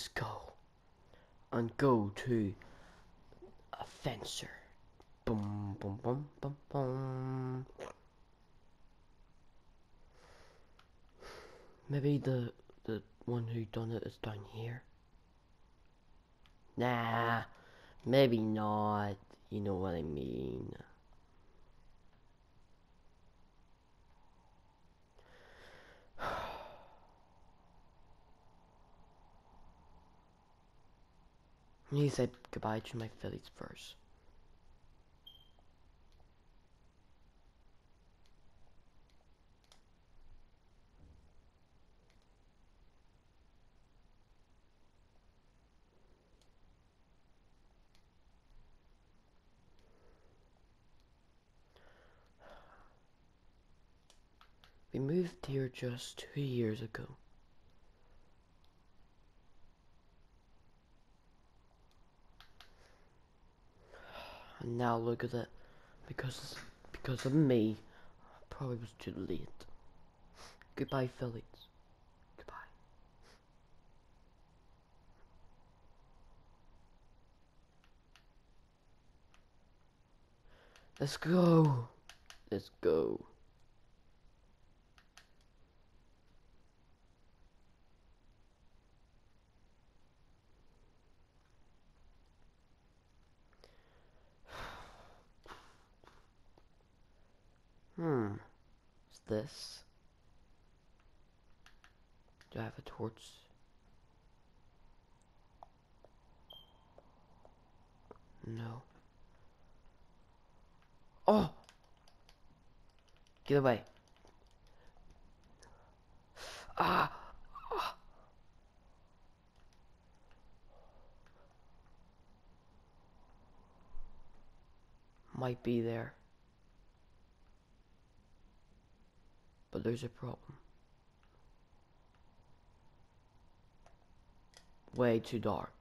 Let's go. And go to a fencer. Boom, boom, boom, boom, boom. Maybe the the one who done it is down here. Nah, maybe not. You know what I mean. To say goodbye to my Phillies first. We moved here just two years ago. And now look at it. Because because of me, I probably was too late. Goodbye, Phillies. Goodbye. Let's go. Let's go. Hmm. What's this? Do I have a torch? No. Oh! Get away. Ah! ah. Might be there. But there's a problem. Way too dark.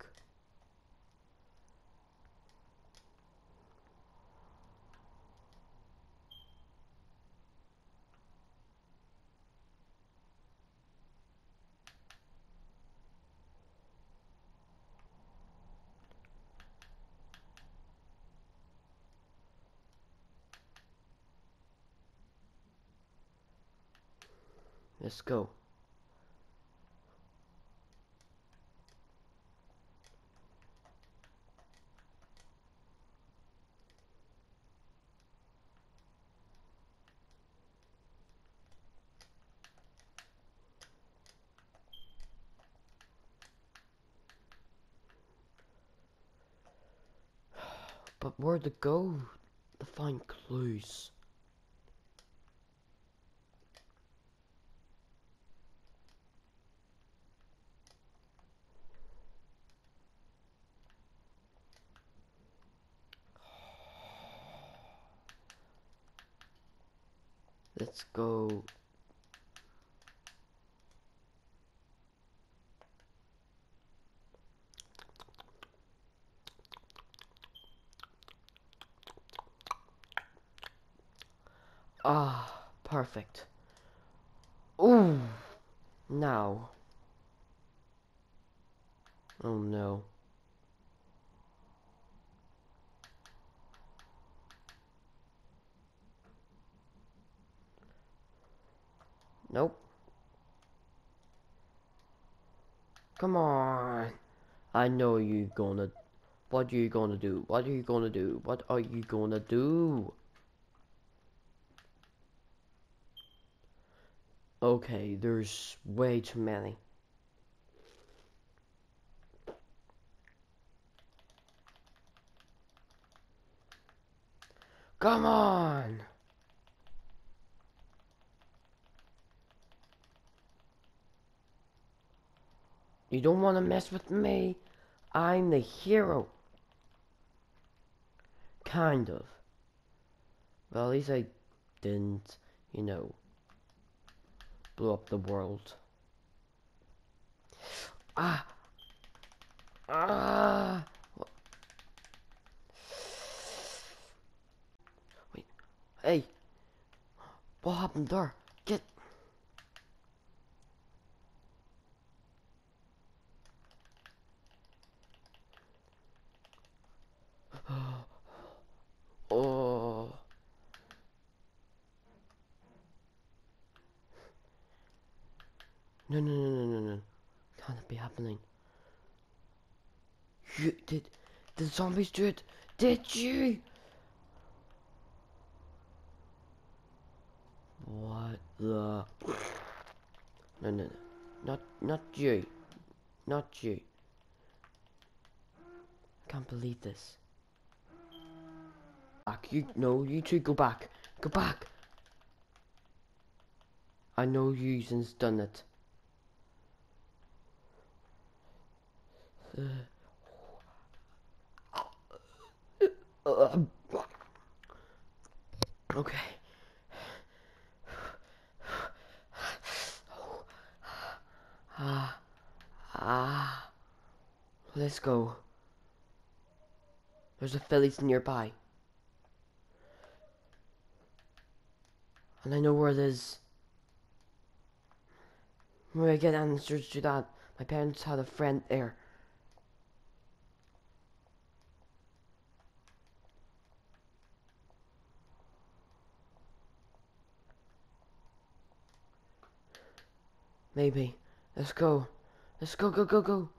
Let's go. But where to go to find clues? Let's go. Ah, perfect. Ooh, now. Oh no. Nope. Come on. I know you gonna... What are you gonna do? What are you gonna do? What are you gonna do? Okay, there's way too many. Come on! You don't want to mess with me? I'm the hero. Kind of. Well, at least I didn't, you know, blow up the world. Ah! Ah! Wait. Hey! What happened there? Get... No, no, no, no, no, no. Can't be happening. You did. The zombies do it? Did you? What the? No, no, no. Not, not you. Not you. Can't believe this. Back. You, no, you two go back. Go back. I know you since done it. Okay. Ah, ah. Let's go. There's a Phillies nearby. And I know where it is. Where I get answers to that. My parents had a friend there. Maybe. Let's go. Let's go, go, go, go.